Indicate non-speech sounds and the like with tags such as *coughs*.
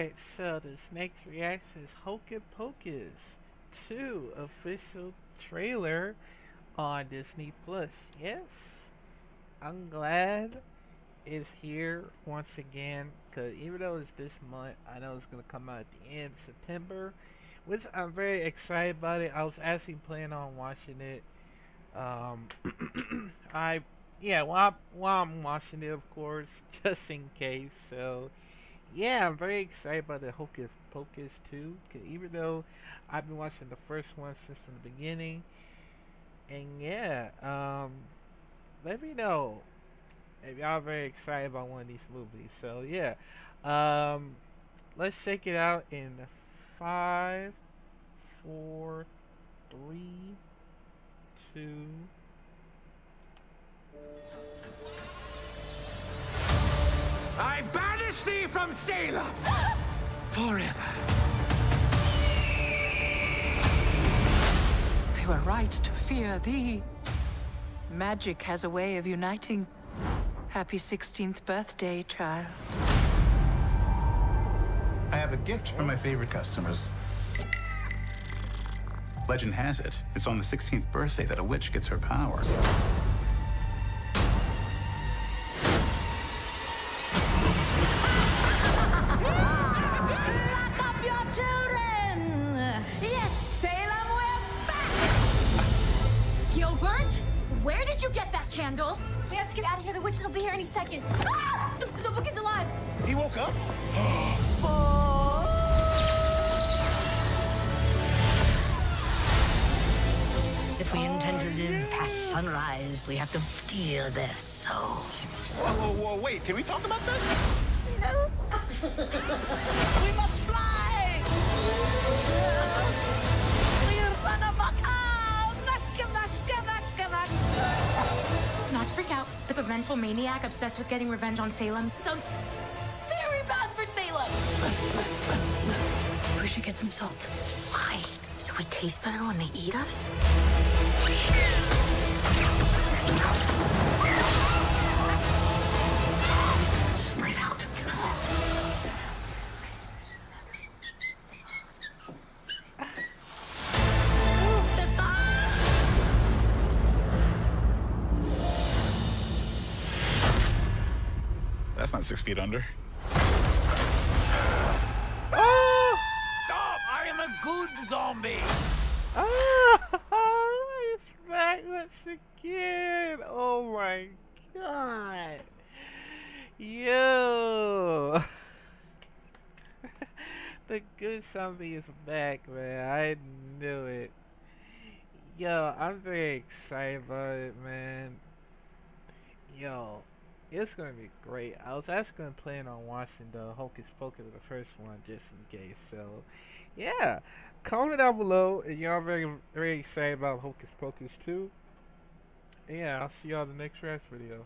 Alright, so this next reaction is Hocus Pocus 2 official trailer on Disney Plus. Yes, I'm glad it's here once again because even though it's this month, I know it's going to come out at the end of September, which I'm very excited about it. I was actually planning on watching it. Um, *coughs* I, yeah, while, while I'm watching it, of course, *laughs* just in case, so yeah, I'm very excited about the Hocus Pocus 2. Even though I've been watching the first one since from the beginning, and yeah, um, let me know if y'all are very excited about one of these movies. So yeah, um, let's check it out in five, four, three, two. I banish thee from Salem *gasps* forever. They were right to fear thee. Magic has a way of uniting. Happy 16th birthday, child. I have a gift for my favorite customers. Legend has it, it's on the 16th birthday that a witch gets her powers. Where did you get that candle? We have to get out of here. The witches will be here any second. Ah! The, the book is alive. He woke up? *gasps* If we intend to live past sunrise, we have to steal their souls. Whoa, whoa, whoa, wait, can we talk about this? No. *laughs* we must fly! Vengeful maniac obsessed with getting revenge on Salem sounds very bad for Salem. We should get some salt. Why? So we taste better when they eat us? That's not six feet under. Oh! Stop! I am a good zombie! Oh, *laughs* it's back once again. Oh my god. Yo. *laughs* the good zombie is back, man. I knew it. Yo, I'm very excited about it, man. Yo, it's gonna be great. I was actually gonna plan on watching the Hocus Pocus, the first one, just in case. So, yeah, comment down below if y'all very very excited about Hocus Pocus 2. And yeah, I'll see y'all in the next React video.